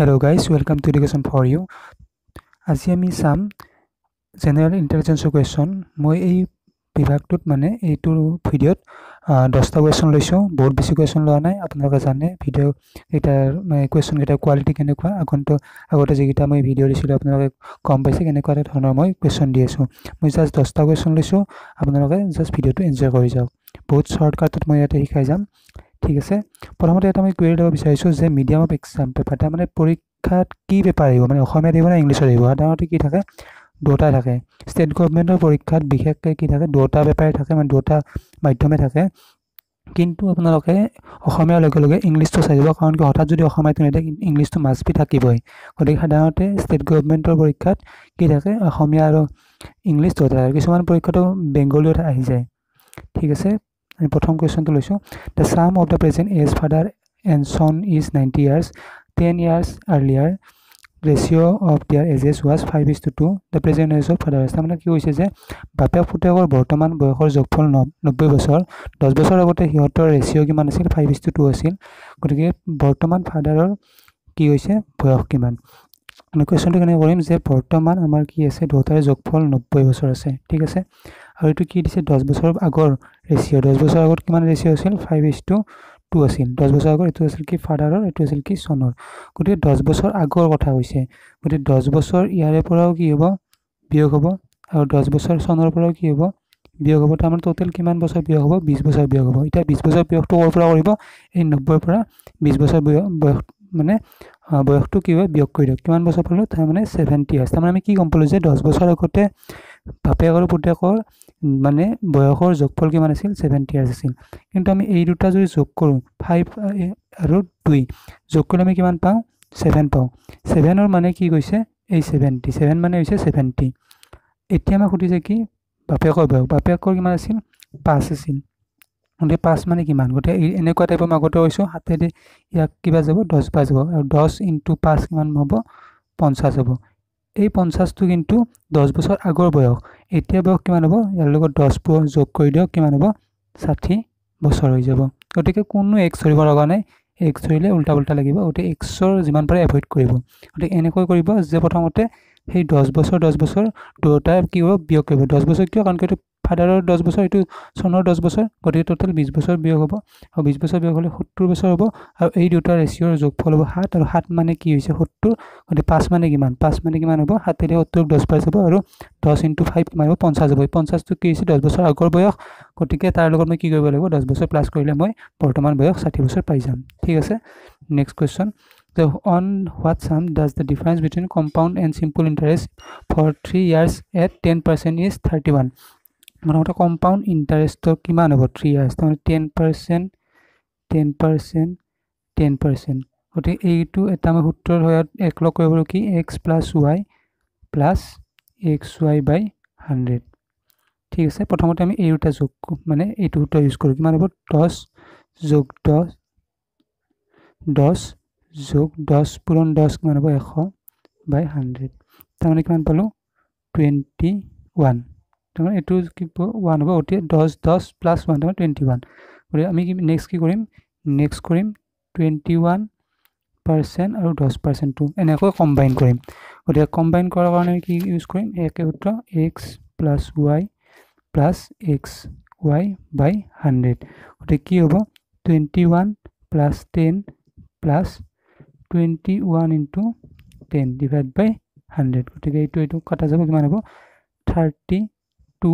Hello' guys welcome to education for you আজি আমি চাম জেনেৰেল ইণ্টেলিজেঞ্চৰ কুৱেশ্যন মই এই বিভাগটোত মানে এইটো ভিডিঅ'ত দহটা কুৱেশ্যন লৈছোঁ। বহুত বেছি কুৱেশ্যন লোৱা নাই। আপোনালোকে জানে ভিডিঅ' কেইটাৰ মানে কুৱেশ্যনকেইটাৰ কোৱালিটি কেনেকুৱা। আগন্তুক আগতে যিকেইটা মই ভিডিঅ' দিছিলোঁ আপোনালোকে গম পাইছে কেনেকুৱা এটা ধৰণৰ মই কুৱেশ্যন দি আছোঁ। মই জাষ্ট দহটা কুৱেশ্যন লৈছোঁ। আপোনালোকে জাষ্ট ভিডিঅ'টো এনজয় কৰি যাওক। বহুত শ্বৰ্টকাটত মই ইয়াতে শিকাই যাম। ঠিক আছে? প্ৰথমতে এটা মই কুৱেৰি ল'ব বিচাৰিছোঁ যে মিডিয়াম অফ এক্সাম পেপাৰ তাৰমানে পৰীক্ষাত কি পেপাৰ আহিব? মানে অসমীয়াত আহিব নে ইংলিছত আহিব? সাধাৰণতে কি থাকে? দুটাই থাকে। ষ্টেট গভৰ্ণমেণ্টৰ পৰীক্ষাত বিশেষকৈ কি থাকে? দুটা পেপাৰে থাকে মানে দুটা মাধ্যমে থাকে। কিন্তু আপোনালোকে অসমীয়াৰ লগে লগে ইংলিছটো চাই যাব কাৰণ কি হঠাৎ যদি অসমীয়াটো নিদিয়ে ইংলিছটো বি থাকিবই। গতিকে সাধাৰণতে ষ্টেট গভৰ্ণমেণ্টৰ পৰীক্ষাত কি থাকে? অসমীয়া আৰু ইংলিছ দুটা থাকে। কিছুমান পৰীক্ষাটো বেংগলীত আহি যায়। ঠিক আছে? আমি প্ৰথম কুৱেশ্যনটো লৈছোঁ। The sum of the present age father and son is ninety years ten years earlier ratio' of their ages was five is to two the present age of father তাৰমানে কি হৈছে যে বাপেক পুতেকৰ বৰ্তমান বয়সৰ যোগফল নব্বৈ বছৰ দহ বছৰ আগতে সিহঁতৰ ৰেচিঅ' কিমান আছিল ফাইভ ইজ টু টু আছিল গতিকে বৰ্তমান ফাদাৰৰ কি হৈছে বয়স কিমান? কুৱেশ্যনটো কেনেকৈ কৰিম যে বৰ্তমান আমাৰ কি আছে দুয়োটাৰে যোগফল নব্বৈ বছৰ আছে ঠিক আছে? আৰু এইটো কি দিছে দহ বছৰ আগৰ ৰেচিঅ' দহ বছৰ আগত কিমান ৰেচিঅ' আছিল? ফাইভ ইজ টু টু আছিল। দহ বছৰ আগত এইটো আছিল কি ফাদাৰৰ এইটো আছিল কি চনৰ গতিকে দহ বছৰ আগৰ কথা কৈছে গতিকে দহ বছৰ ইয়াৰে পৰাও কি হ'ব? বিয়োগ হ'ব। আৰু দহ বছৰ চনৰ পৰাও কি হ'ব? বিয়োগ হ'ব। তাৰমানে ট'টেল কিমান বছৰ বিয়োগ হ'ব? বিছ বছৰ বিয়োগ হ'ব। এতিয়া বিছ বছৰ বিয়োগটো ক'ৰ পৰা কৰিব? এই নব্বৈৰ পৰা বিছ বছৰ বয়স মানে বয়সটো কি হয় বিয়োগ কৰি দিয়ক। কিমান বছৰ পালোঁ তাৰমানে ছেভেণ্টি ইয়াৰ্ছ তাৰমানে আমি কি গম পালোঁ যে দহ বছৰ আগতে বাপেক আৰু পুতেকৰ মানে বয়সৰ যোগফল কিমান আছিল ছেভেণ্টি ইয়াৰ্ছ আছিল। কিন্তু আমি এই দুটা যদি যোগ কৰোঁ ফাইভ আৰু দুই যোগ কৰিলে আমি কিমান পাওঁ ছেভেন পাওঁ। ছেভেনৰ মানে কি কৈছে এই ছেভেণ্টি ছেভেন মানে হৈছে ছেভেণ্টি এতিয়া আমাক সুধিছে কি বাপেকৰ বয়স। বাপেকৰ কিমান আছিল পাঁচ আছিল। গতিকে পাঁচ মানে কিমান? গতিকে এনেকুৱা টাইপৰ মই আগতে কৈছোঁ হাতেদি ইয়াক কিবা যাব? দহ পাঁচ যাব আৰু দহ ইনটু পাঁচ কিমান হ'ব? পঞ্চাছ হ'ব। এই পঞ্চাছটো কিন্তু দহ বছৰ আগৰ বয়স। এতিয়া বয়স কিমান হ'ব? ইয়াৰ লগত দহ যোগ কৰি দিয়ক কিমান হ'ব? ষাঠি বছৰ হৈ যাব। গতিকে কোনো এক্স ধৰিব লগা নাই। এক্স ধৰিলে উল্টা পুল্টা লাগিব। গতিকে এক্সৰ যিমান পাৰে এভইড কৰিব। গতিকে এনেকৈ কৰিব যে প্ৰথমতে সেই দহ বছৰ দহ বছৰ দুয়োটাই কি হ'ব? বিয়োগ কৰিব। দহ বছৰ কিয়? কাৰণ কি এইটো ফাদাৰৰ দহ বছৰ এইটো চনৰ দহ বছৰ গতিকে টোটেল বিছ বছৰ বিয়োগ হ'ব। আৰু বিছ বছৰ বিয়োগ হ'লে সত্তৰ বছৰ হ'ব। আৰু এই দুটা ৰেচিঅ'ৰ যোগফল হ'ব সাত। আৰু সাত মানে কি হৈছে? সত্তৰ। গতিকে পাঁচ মানে কিমান? পাঁচ মানে কিমান হ'ব? সাতেৰে সত্তৰক দহ পাঁচ হ'ব। আৰু দহ ইণ্টু ফাইভ কিমান হ'ব? পঞ্চাছ হ'ব। পঞ্চাছটো কি হৈছে? দহ বছৰ আগৰ বয়স। গতিকে তাৰ লগত মই কি কৰিব লাগিব? দহ বছৰ প্লাছ কৰিলে মই বৰ্তমান বয়স ষাঠি বছৰ পাই যাম। ঠিক আছে? Next question the on what sum does the difference between compound and simple interest for 3 years at 10% is 31 প্ৰথমতে কম্পাউণ্ড ইণ্টাৰেষ্টৰ কিমান হ'ব থ্ৰী ইয়াৰ্ছ তাৰমানে ten percent ten percent ten percent গতিকে এইটো এটা আমি সূত্ৰৰ সহায়ত একলগ কৰিব পাৰোঁ কি X plus Y plus X Y by hundred ঠিক আছে প্ৰথমতে আমি এই দুটা যোগ মানে এইটো সূত্ৰ ইউজ কৰোঁ কিমান হ'ব দহ যোগ দহ দহ যোগ দহ পূৰণ দহ কিমান হ'ব এশ বাই হাণ্ড্ৰেড তাৰমানে কিমান পালোঁ টুৱেণ্টি ওৱান তাৰমানে এইটো কি ওৱান হ'ব অতি দহ দহ প্লাছ ওৱান তাৰমানে টুৱেণ্টি ওৱান গতিকে আমি কি নেক্সট কি কৰিম? নেক্সট কৰিম টুৱেণ্টি ওৱান পাৰ্চেণ্ট আৰু দহ পাৰ্চেণ্টটো এনেকৈ কম্বাইন কৰিম। গতিকে কম্বাইন কৰাৰ কাৰণে আমি কি ইউজ কৰিম? একে সূত্ৰ X plus Y plus X Y by hundred গতিকে কি হ'ব? Twenty one plus ten plus twenty one into ten divide by hundred গতিকে এইটো এইটো কটা যাব কিমান হ'ব? থাৰ্টি টু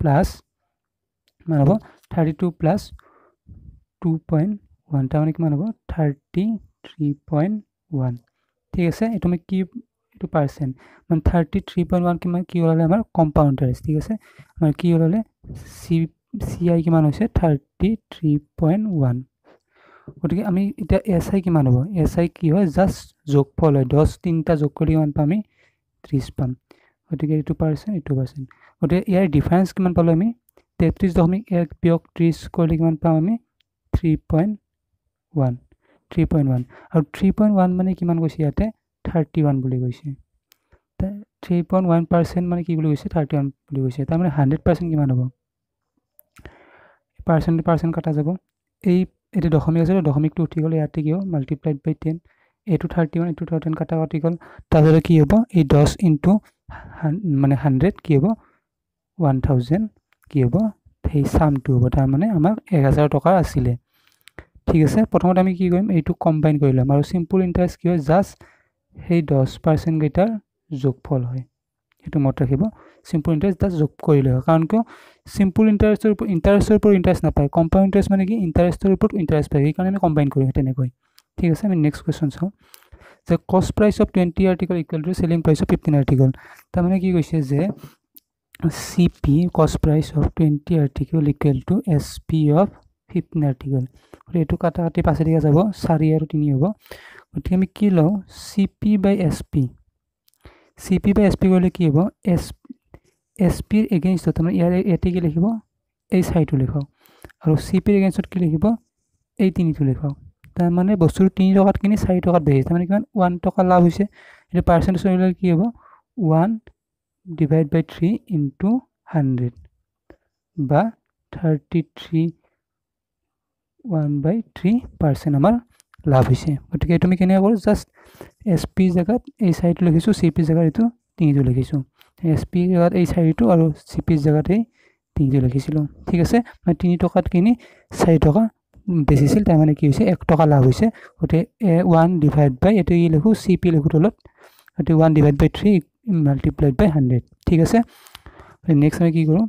প্লাছ কিমান হ'ব thirty two plus two point one তাৰমানে কিমান হ'ব থাৰ্টি থ্ৰী পইণ্ট ওৱান ঠিক আছে এইটো আমি কি এইটো পাৰ্চেণ্ট মানে থাৰ্টি থ্ৰী পইণ্ট ওৱান কিমান কি ওলালে আমাৰ? কম্পাউণ্ড ইণ্টাৰেষ্ট ঠিক আছে? আমাৰ কি ওলালে? চি চি আই কিমান হৈছে? থাৰ্টি থ্ৰী পইণ্ট ওৱান গতিকে আমি এতিয়া এছ আই কিমান হ'ব? এছ আই কি হয়? জাষ্ট যোগফল হয়। দহ তিনিটা যোগ কৰি কিমান পাম আমি? ত্ৰিছ পাম। গতিকে এইটো পাৰ্চেণ্ট এইটো পাৰ্চেণ্ট গতিকে ইয়াৰ ডিফাৰেঞ্চ কিমান পালোঁ আমি? তেত্ৰিছ দশমিক এক বিয়োগ ত্ৰিছ কৰিলে কিমান পাম আমি? Three point one three point one আৰু থ্ৰী পইণ্ট ওৱান মানে কিমান কৈছে ইয়াতে? থাৰ্টি ওৱান বুলি কৈছে থ্ৰী পইণ্ট ওৱান পাৰ্চেণ্ট মানে কি বুলি কৈছে থাৰ্টি ওৱান বুলি কৈছে তাৰমানে হাণ্ড্ৰেড পাৰ্চেণ্ট কিমান হ'ব? পাৰ্চেণ্ট পাৰ্চেণ্ট কটা যাব। এই এতিয়া দশমিক আছে দশমিকটো উঠি গ'লে ইয়াতে কি হ'ব মাল্টিপ্লাইড বাই টেন এইটো থাৰ্টি ওৱান এইটো থাৰ্টি ওৱান কাটা কাটি গ'ল। তাৰপিছতে কি হ'ব? এই দহ ইনটু মানে হাণ্ড্ৰেড কি হ'ব? ওৱান থাউজেণ্ড কি হ'ব? সেই চামটো হ'ব। তাৰমানে আমাক এক হাজাৰ টকা আছিলে। ঠিক আছে প্ৰথমতে আমি কি কৰিম? এইটো কম্বাইন কৰি ল'ম। আৰু চিম্পুল ইণ্টাৰেষ্ট কি হয়? জাষ্ট সেই দহ পাৰ্চেণ্টকেইটাৰ যোগফল হয়। সেইটো মনত ৰাখিব। চিম্পুল ইণ্টাৰেষ্ট জাষ্ট যোগ কৰিলে হয় কাৰণ কিয়? চিম্পুল ইণ্টাৰেষ্টৰ ওপৰত ইণ্টাৰেষ্টৰ ওপৰত ইণ্টাৰেষ্ট নাপায়। কম্পাউণ্ড ইণ্টাৰেষ্ট মানে কি? ইণ্টাৰেষ্টৰ ওপৰত ইণ্টাৰেষ্ট পায়। সেইকাৰণে আমি কম্বাইন কৰিম তেনেকৈ। ঠিক আছে আমি নেক্সট কুৱেশ্যন চাওঁ। যে cost price of twenty article equal to selling price of fifteen article তাৰমানে কি কৈছে যে C P cost price of twenty article equal to S P of fifteen article গতিকে এইটো কাটা কাটি পাঁচেদিকে যাব চাৰি আৰু তিনি হ'ব। গতিকে আমি কি লওঁ? C P by S P C P by S P কৰিলে কি হ'ব? এছ এছ পিৰ এগেইনষ্টত তাৰমানে ইয়াৰ ইয়াতে কি লিখিব? এই চাৰিটো লিখক। আৰু চি পিৰ এগেইনষ্টত কি লিখিব? এই তিনিটো লিখক। তাৰমানে বস্তুটো তিনি টকাত কিনি চাৰি টকাত বেচিছে তাৰমানে কিমান ওৱান টকা লাভ হৈছে। এইটো পাৰ্চেণ্টেজ কৰিলে কি হ'ব? One divide by three into hundred বা thirty three one by three percent আমাৰ লাভ হৈছে। গতিকে এইটো আমি কেনেকৈ কৰোঁ? জাষ্ট এছ পি জেগাত এই চাৰিটো লিখিছোঁ চি পি জেগাত এইটো তিনিটো লিখিছোঁ। এছ পি জেগাত এই চাৰিটো আৰু চি পি জেগাত এই তিনিটো লিখিছিলোঁ। ঠিক আছে? মানে তিনি টকাত কিনি চাৰি টকা বেচিছিল তাৰমানে কি হৈছে এক টকা লাভ হৈছে। গতিকে এ ওৱান ডিভাইড বাই এইটো কি লিখোঁ চি পি লিখোঁ তলত। গতিকে one divide by three multiplied by hundred ঠিক আছে? নেক্সট আমি কি কৰোঁ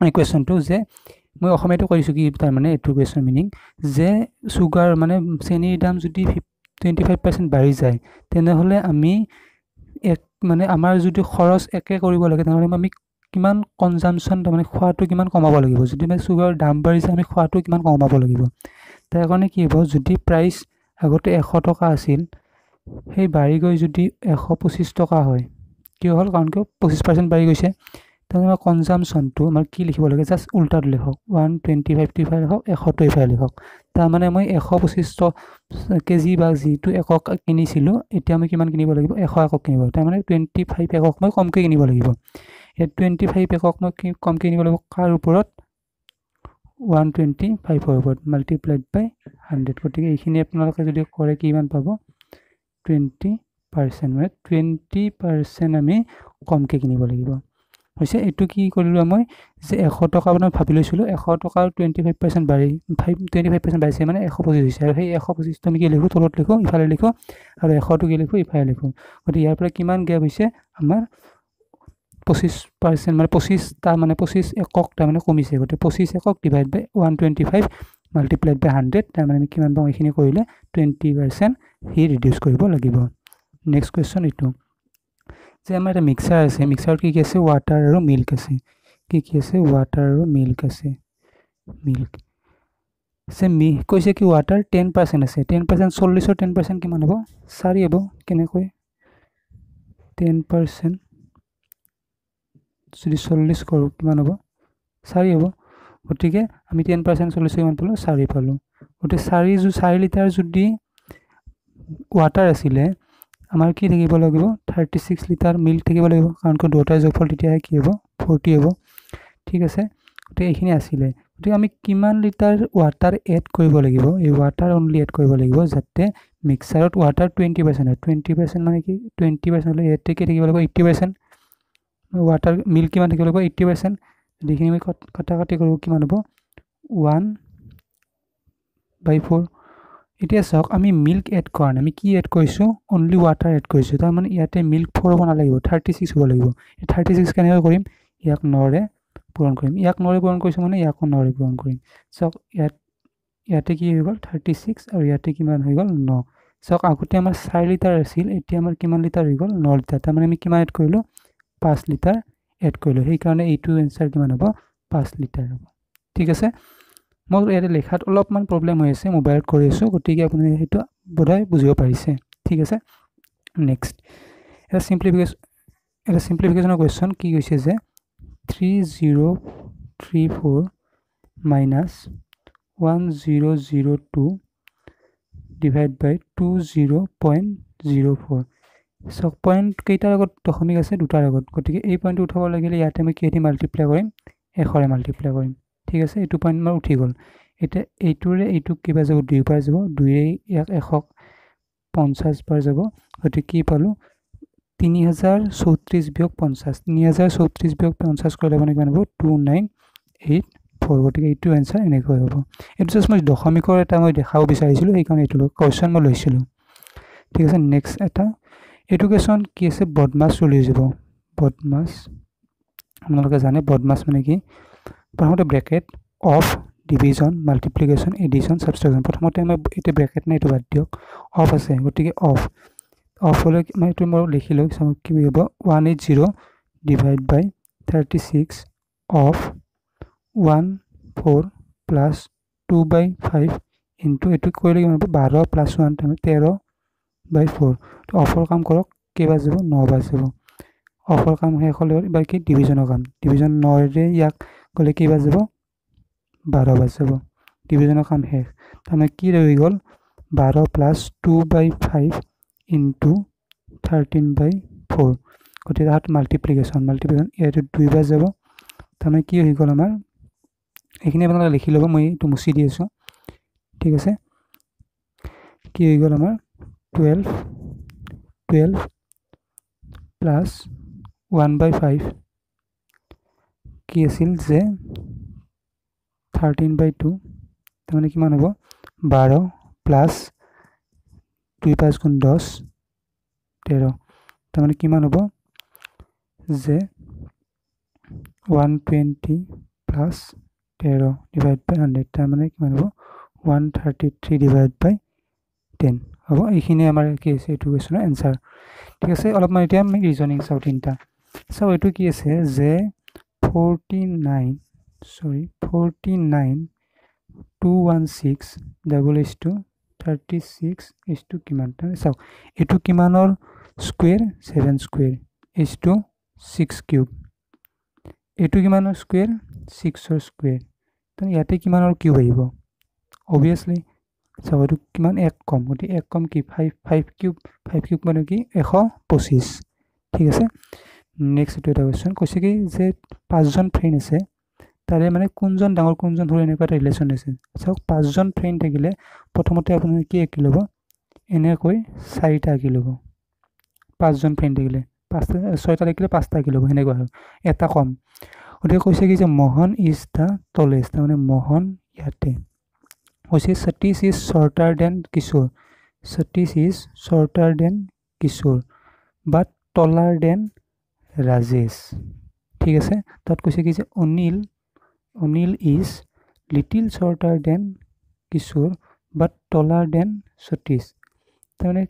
এই কুৱেশ্যনটো যে মই অসমীয়াটো কৰিছোঁ কি তাৰমানে এইটো কুৱেশ্যন মিনিং যে চুগাৰ মানে চেনীৰ দাম যদি ফিফ টুৱেণ্টি ফাইভ পাৰ্চেণ্ট বাঢ়ি যায় তেনেহ'লে আমি এক মানে আমাৰ যদি খৰচ একে কৰিব লাগে তেনেহ'লে আমি কিমান কনজামশ্যন তাৰমানে খোৱাটো কিমান কমাব লাগিব? যদি মানে চুগাৰৰ দাম বাঢ়িছে আমি খোৱাটো কিমান কমাব লাগিব? তাৰ কাৰণে কি হ'ব? যদি প্ৰাইচ আগতে এশ টকা আছিল সেই বাঢ়ি গৈ যদি এশ পঁচিছ টকা হয় কিয় হ'ল? কাৰণ কিয়? পঁচিছ পাৰ্চেণ্ট বাঢ়ি গৈছে। তাৰমানে আমাৰ কনজামশ্যনটো আমাৰ কি লিখিব লাগে? জাষ্ট উল্টাটো লিখক। One twenty five two five লিখক এশ টু ফাইভ লিখক তাৰমানে মই এশ পঁচিছ কেজি বা যিটো একক কিনিছিলোঁ এতিয়া মই কিমান কিনিব লাগিব? এশ একক কিনিব তাৰমানে টুৱেণ্টি ফাইভ একক মই কমকৈ কিনিব লাগিব। এই টুৱেণ্টি ফাইভ একক মই কমকৈ কিনিব লাগিব? কাৰ ওপৰত? ওৱান টুৱেণ্টি ফাইভৰ ওপৰত মাল্টিপ্লাইড বাই হাণ্ড্ৰেড গতিকে এইখিনি আপোনালোকে যদি কৰে কিমান পাব? টুৱেণ্টি পাৰ্চেণ্ট মানে টুৱেণ্টি পাৰ্চেণ্ট আমি কমকৈ কিনিব লাগিব। হৈছে এইটো কি কৰিলোঁ মই? যে এশ টকা আপোনাৰ ভাবি লৈছিলোঁ এশ টকাৰ টুৱেণ্টি ফাইভ পাৰ্চেণ্ট বাঢ়ি ফাইভ টুৱেণ্টি ফাইভ পাৰ্চেণ্ট বাঢ়িছে মানে এশ পঁচিছ হৈছে। আৰু সেই এশ পঁচিছটো আমি কি লিখোঁ? তলত লিখোঁ ইফালে লিখোঁ আৰু এশটো কি লিখোঁ? ইফালে লিখোঁ। গতিকে ইয়াৰ পৰা কিমান গেপ হৈছে? আমাৰ পঁচিছ পাৰ্চেণ্ট মানে পঁচিছটা মানে পঁচিছ একক তাৰমানে কমিছে। গতিকে পঁচিছ একক divide by one twenty five multiplied by hundred তাৰমানে আমি কিমান পাওঁ এইখিনি কৰিলে টুৱেণ্টি পাৰ্চেণ্ট সি ৰিডিউচ কৰিব লাগিব। নেক্সট কুৱেশ্যন এইটো। যে আমাৰ এটা মিক্সাৰ আছে মিক্সাৰত কি কি আছে? ৱাটাৰ আৰু মিল্ক আছে। কি কি আছে? ৱাটাৰ আৰু মিল্ক আছে। মিল্ক আছে মি কৈছে কি ৱাটাৰ টেন পাৰ্চেণ্ট আছে। টেন পাৰ্চেণ্ট চল্লিছৰ টেন পাৰ্চেণ্ট কিমান হ'ব? চাৰি হ'ব। কেনেকৈ? টেন পাৰ্চেণ্ট যদি চল্লিছ কৰোঁ কিমান হ'ব চাৰি হ'ব। গতিকে আমি টেন পাৰ্চেণ্ট চল্লিছ কিমান পালোঁ চাৰি পালোঁ। গতিকে চাৰি চাৰি লিটাৰ যদি ৱাটাৰ আছিলে আমাৰ কি থাকিব লাগিব? থাৰ্টি ছিক্স লিটাৰ মিল্ক থাকিব লাগিব কাৰণ কিয় দুয়োটাই যোগফল তেতিয়াহে কি হ'ব? ফৰ্টি হ'ব। ঠিক আছে? গতিকে এইখিনি আছিলে। গতিকে আমি কিমান লিটাৰ ৱাটাৰ এড কৰিব লাগিব? এই ৱাটাৰ অনলি এড কৰিব লাগিব যাতে মিক্সাৰত ৱাটাৰ টুৱেণ্টি পাৰ্চেণ্ট হয়। টুৱেণ্টি পাৰ্চেণ্ট মানে কি? টুৱেণ্টি পাৰ্চেণ্ট হ'লে কি থাকিব লাগিব? এইট্টি পাৰ্চেণ্ট ৱাটাৰ মিল্ক কিমান থাকিব লাগিব? এইট্টি পাৰ্চেণ্ট যিখিনি আমি কটা কাটি কৰোঁ কিমান হ'ব? ওৱান বাই ফ'ৰ এতিয়া চাওক আমি মিল্ক এড কৰা নাই। আমি কি এড কৰিছোঁ? অনলি ৱাটাৰ এড কৰিছোঁ। তাৰমানে ইয়াতে মিল্ক ফ'ৰ হ'ব নালাগিব থাৰ্টি ছিক্স হ'ব লাগিব। থাৰ্টি ছিক্স কেনেকৈ কৰিম? ইয়াক নৰে পূৰণ কৰিম। ইয়াক নৰে পূৰণ কৰিছোঁ মানে ইয়াকো নৰে পূৰণ কৰিম। চাওক ইয়াত ইয়াতে কি হৈ গ'ল? থাৰ্টি ছিক্স আৰু ইয়াতে কিমান হৈ গ'ল? ন। চাওক আগতে আমাৰ চাৰি লিটাৰ আছিল এতিয়া আমাৰ কিমান লিটাৰ হৈ গ'ল? ন লিটাৰ তাৰমানে আমি কিমান এড কৰিলোঁ? পাঁচ লিটাৰ এড কৰিলোঁ। সেইকাৰণে এইটো এনচাৰ কিমান হ'ব? পাঁচ লিটাৰ হ'ব। ঠিক আছে? মই ইয়াতে লিখাত অলপমান প্ৰব্লেম হৈ আছে মোবাইলত কৰি আছোঁ গতিকে আপুনি সেইটো বোধহয় বুজিব পাৰিছে। ঠিক আছে? নেক্সট এটা চিম্প্লিফিকেশ্যন এটা চিম্প্লিফিকেশ্যনৰ কুৱেশ্যন কি কৈছে যে three zero' three four minus one zero' zero' two divide by two zero' point zero' four চাওক পইণ্ট কেইটাৰ আগত দশমিক আছে দুটাৰ আগত গতিকে এই পইণ্টটো উঠাব লাগিলে ইয়াতে আমি কিহেদি মাল্টিপ্লাই কৰিম? এশৰে মাল্টিপ্লাই কৰিম। ঠিক আছে এইটো পইণ্ট আমাৰ উঠি গ'ল। এতিয়া এইটোৰে এইটোক কিবা যাব দুই পৰা যাব দুয়ে ইয়াক এশক পঞ্চাছ বাৰ যাব। গতিকে কি পালোঁ? তিনি হাজাৰ চৌত্ৰিছ বিয়োগ পঞ্চাছ। তিনি হাজাৰ চৌত্ৰিছ বিয়োগ পঞ্চাছ কৰিলে মানে কিমান হ'ব? Two nine eight four. গতিকে এইটো এনচাৰ এনেকৈ হ'ব। এইটো জাষ্ট মই দশমিকৰ এটা মই দেখাব বিচাৰিছিলোঁ সেইকাৰণে এইটো কুৱেশ্যন মই লৈছিলোঁ। ঠিক আছে নেক্সট এটা। এইটো কুৱেশ্যন কি আছে? বদমাছ চলি যাব। বদমাছ আপোনালোকে জানে বদমাছ মানে কি? প্ৰথমতে bracket of division multiplication addition subtraction প্ৰথমতে আমাৰ এতিয়া ব্ৰেকেট নাই এইটো বাদ দিয়ক। অফ আছে গতিকে অফ অফ হ'লে মই এইটো মই লিখিলোঁ চাওঁ কি হ'ব। One eight zero' divide by thirty six of one four plus two by five into এইটো কৰিলে কিমান হ'ব? বাৰ প্লাছ ওৱান তাৰমানে তেৰ বাই ফ'ৰ। অফৰ কাম কৰক কেইবাৰ যাব ন যাব অফৰ কাম শেষ হ'লে এবাৰ কি ডিভিজনৰ কাম। ডিভিজন নৰে ইয়াক গ'লে কেইবাৰ যাব বাৰ যাব ডিভিজনৰ কাম শেষ। তাৰমানে কি ৰৈ গ'ল? বাৰ plus two by five into thirteen by four গতিকে তাত মাল্টিপ্লিকেশ্যন মাল্টিপ্লিকেশ্যন ইয়াতে দুইবাৰ যাব তাৰমানে কি হৈ গ'ল আমাৰ? এইখিনি আপোনালোকে লিখি ল'ব মই এইটো মুচি দি আছোঁ। ঠিক আছে? কি হৈ গ'ল আমাৰ? Twelve twelve plus one by five কি আছিল যে থাৰ্টিন বাই টু তাৰমানে কিমান হ'ব? বাৰ প্লাছ দুই পাঁচ গুণ দহ তেৰ তাৰমানে কিমান হ'ব? যে ওৱান টুৱেণ্টি প্লাছ তেৰ ডিভাইড বাই হাণ্ড্ৰেড তাৰমানে কিমান হ'ব? One thirty three divide by ten হ'ব এইখিনি আমাৰ কি আছে এইটো কুৱেশ্যনৰ এনচাৰ ঠিক আছে অলপমান এতিয়া আমি ৰিজনিং চাওঁ তিনিটা। চাওঁ এইটো কি আছে যে forty nine sorry forty nine two one six double H two thirty six H two কিমান চাওক এইটো কিমানৰ square seven square H two six cube এইটো কিমানৰ স্কুৱেৰ ছিক্সৰ স্কুৱেৰ ইয়াতে কিমানৰ কিউব আহিব? অভিয়াছলি চাব এইটো কিমান এক কম গতিকে এক কম কি? Five five cube five cube মানে কি? এশ পঁচিছ ঠিক আছে? নেক্সট এইটো এটা কুৱেশ্যন কৈছে কি যে পাঁচজন ফ্ৰেণ্ড আছে তাৰে মানে কোনজন ডাঙৰ কোনজন সৰু এনেকুৱা এটা ৰিলেশ্যন আছে। চাওক পাঁচজন ফ্ৰেণ্ড থাকিলে প্ৰথমতে আপোনাৰ কি আঁকি ল'ব? এনেকৈ চাৰিটা আঁকি ল'ব। পাঁচজন ফ্ৰেণ্ড থাকিলে। পাঁচটা ছয়টা থাকিলে পাঁচটা আঁকি ল'ব সেনেকুৱা হয়। এটা কম। গতিকে কৈছে কি যে মোহন ইজ দ্য টলেষ্ট তাৰমানে মোহন ইয়াতে। কৈছে Satish is shorter than Kishore. Satish is shorter than Kishore but taller than Rajesh. ঠিক আছে? তাত কৈছে কি যে Anil Anil is little shorter than Kishore but taller than Satish. তাৰমানে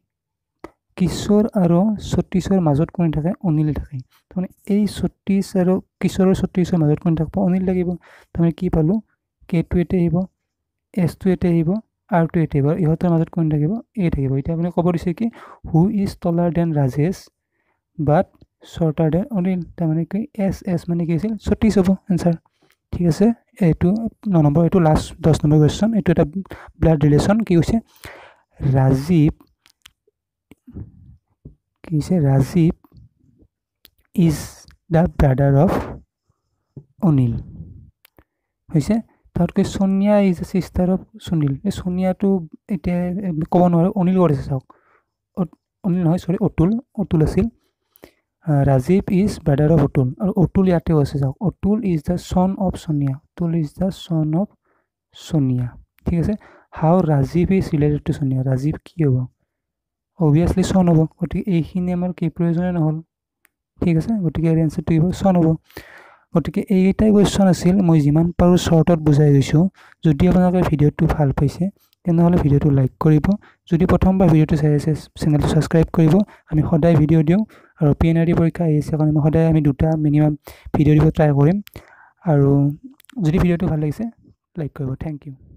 কিশোৰ আৰু সতীশৰ মাজত কোন থাকে? অনিল থাকে। তাৰমানে এই সতীশ আৰু কিশোৰৰ সতীশৰ মাজত কোন থাকিব? অনিল লাগিব তাৰমানে কি পালোঁ? কেটো ইয়াতে আহিব। এছটো ইয়াতে আহিব আৰটো ইয়াতে আহিব ইহঁতৰ মাজত কোন থাকিব? এ থাকিব। এতিয়া আপুনি ক'ব দিছে কি who is taller than Rajesh but shorter than Anil তাৰমানে কি এছ এছ মানে কি আছিল? সতীশ হ'ব এনচাৰ ঠিক আছে এইটো ন নম্বৰ এইটো লাষ্ট দহ নম্বৰ কুৱেশ্যন এইটো এটা ব্লাড ৰিলেশ্যন কি হৈছে ৰাজীৱ কি হৈছে Rajiv is the brother of Anil হৈছে? তাতকৈ Sonia is the sister of Sunil এই সোনিয়াটো এতিয়া ক'ব নোৱাৰোঁ অনিল ক'ত আছে চাওক অনিল নহয় চৰি অতুল অতুল আছিল। Rajiv is brother of Atul আৰু অতুল ইয়াতেও আছে চাওক। Atul is the son of Sonia Atul is the son of Sonia ঠিক আছে? How Rajiv is related to Sonia Rajiv কি হ'ব? অভিয়াছলি চন হ'ব। গতিকে এইখিনি আমাৰ কি প্ৰয়োজনে নহ'ল। ঠিক আছে? গতিকে ইয়াৰ এনচাৰটো কি হ'ব চন হ'ব। গতিকে এইকেইটাই কুৱেশ্যন আছিল মই যিমান পাৰোঁ শ্বৰ্টত বুজাই গৈছোঁ যদি আপোনালোকে ভিডিঅ'টো ভাল পাইছে তেনেহ'লে ভিডিঅ'টো লাইক কৰিব। যদি প্ৰথমবাৰ ভিডিঅ'টো চাই আছে চেনেলটো ছাবস্ক্ৰাইব কৰিব। আমি সদায় ভিডিঅ' দিওঁ আৰু পি এন আৰ ডি পৰীক্ষা আহি আছে কাৰণে মই সদায় আমি দুটা মিনিমাম ভিডিঅ' দিব ট্ৰাই কৰিম। আৰু যদি ভিডিঅ'টো ভাল লাগিছে লাইক কৰিব। Thank U